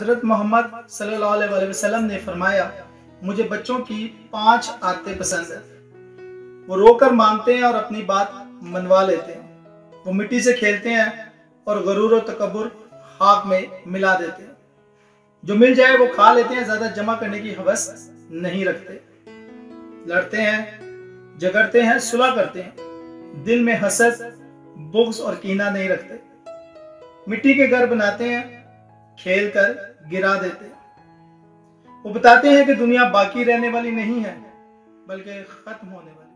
हज़रत मोहम्मद सल्लल्लाहु वसल्लम ने फरमाया, मुझे बच्चों की पाँच आदतें पसंद है। वो रोकर मांगते हैं और अपनी बात मनवा लेते हैं। वो मिट्टी से खेलते हैं और गरूर और तकबर खाक में मिला देते हैं। जो मिल जाए वो खा लेते हैं, ज़्यादा जमा करने की हवस नहीं रखते। लड़ते हैं, झगड़ते हैं, सुलह करते हैं। दिल में हसद बुग्स और कीना नहीं रखते। मिट्टी के घर बनाते हैं खेल कर गिरा देते। वो बताते हैं कि दुनिया बाकी रहने वाली नहीं है, बल्कि खत्म होने वाली।